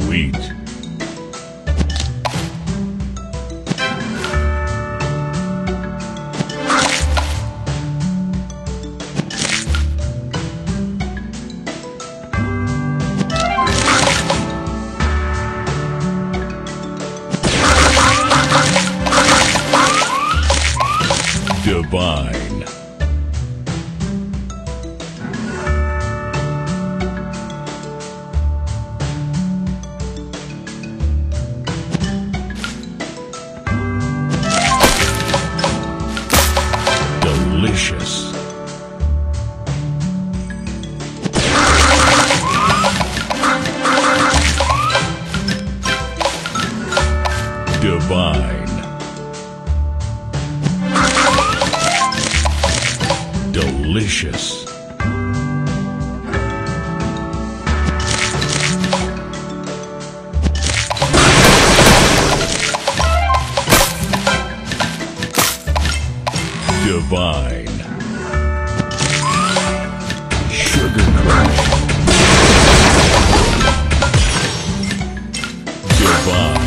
Sweet. Divine. Divine. Delicious. Divine. Sugar Crush. Divine.